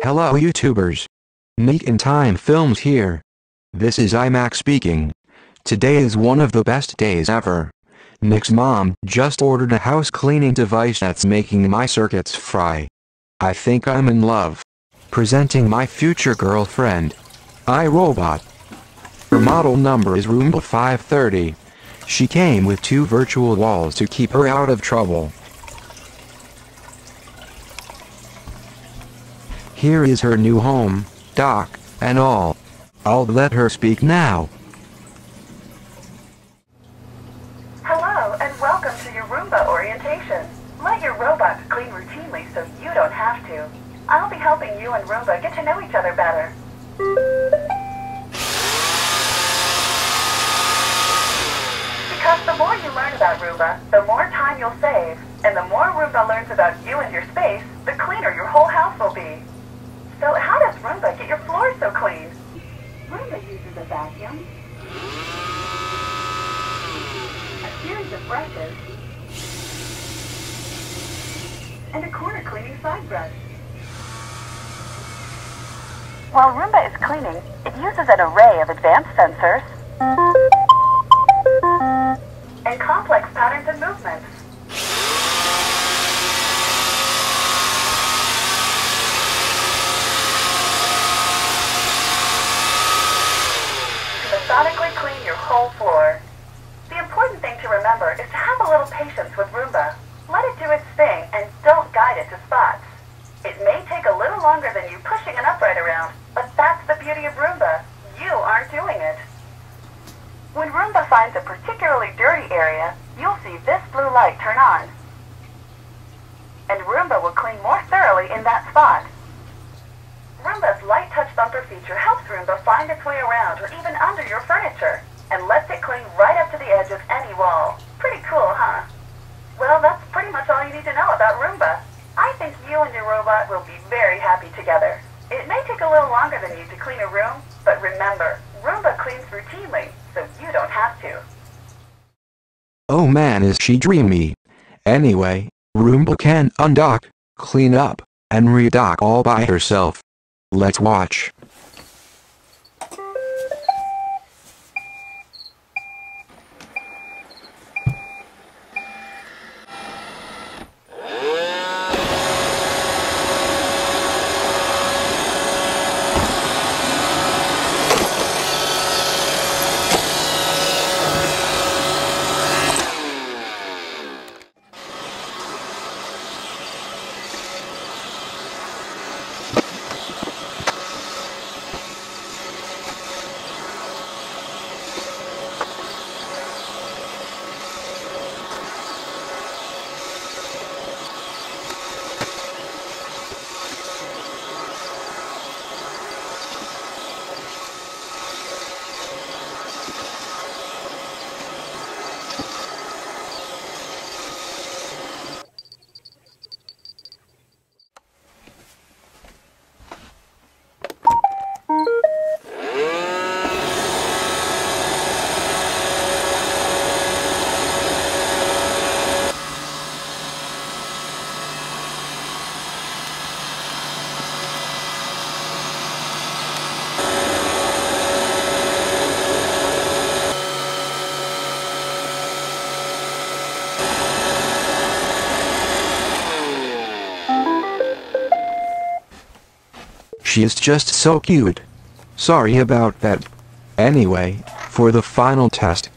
Hello YouTubers. Nick in Time Films here. This is iMac speaking. Today is one of the best days ever. Nick's mom just ordered a house cleaning device that's making my circuits fry. I think I'm in love. Presenting my future girlfriend. iRobot. Her model number is Roomba 530. She came with two virtual walls to keep her out of trouble. Here is her new home, dock, and all. I'll let her speak now. Hello, and welcome to your Roomba orientation. Let your robots clean routinely so you don't have to. I'll be helping you and Roomba get to know each other better. Because the more you learn about Roomba, the more time you'll save. And the more Roomba learns about you and your space, the cleaner your whole house will be. So how does Roomba get your floor so clean? Roomba uses a vacuum, a series of brushes, and a corner cleaning side brush. While Roomba is cleaning, it uses an array of advanced sensors whole floor. The important thing to remember is to have a little patience with Roomba. Let it do its thing and don't guide it to spots. It may take a little longer than you pushing an upright around, but that's the beauty of Roomba. You aren't doing it. When Roomba finds a particularly dirty area, you'll see this blue light turn on. And Roomba will clean more thoroughly in that spot. Roomba's light touch bumper feature helps Roomba find its way around or even under your furniture, and lets it clean right up to the edge of any wall. Pretty cool, huh? Well, that's pretty much all you need to know about Roomba. I think you and your robot will be very happy together. It may take a little longer than you to clean a room, but remember, Roomba cleans routinely, so you don't have to. Oh man is she dreamy. Anyway, Roomba can undock, clean up, and redock all by herself. Let's watch. She is just so cute. Sorry about that. Anyway, for the final test,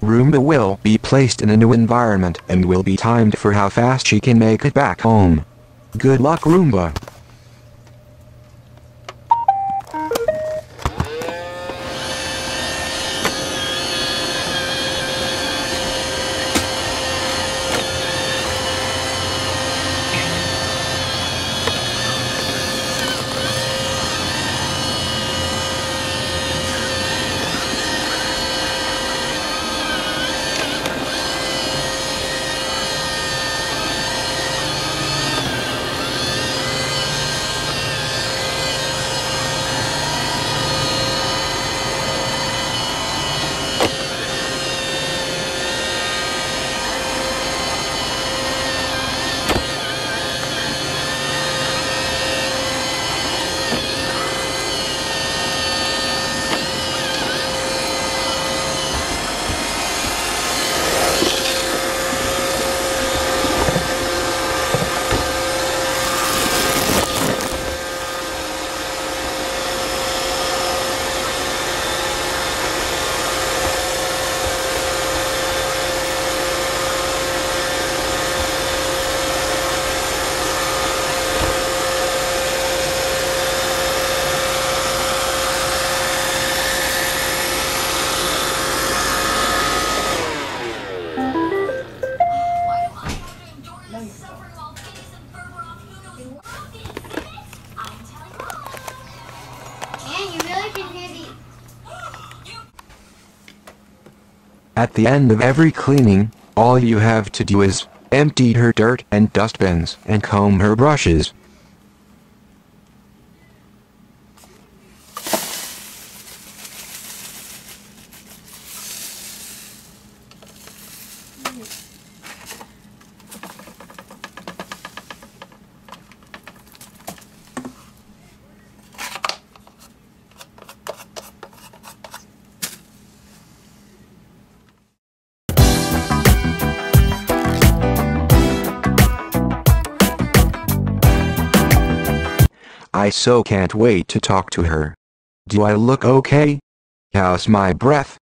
Roomba will be placed in a new environment and will be timed for how fast she can make it back home. Good luck Roomba. At the end of every cleaning, all you have to do is empty her dirt and dustbins and comb her brushes. I so can't wait to talk to her. Do I look okay? How's my breath?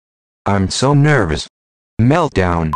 I'm so nervous. Meltdown.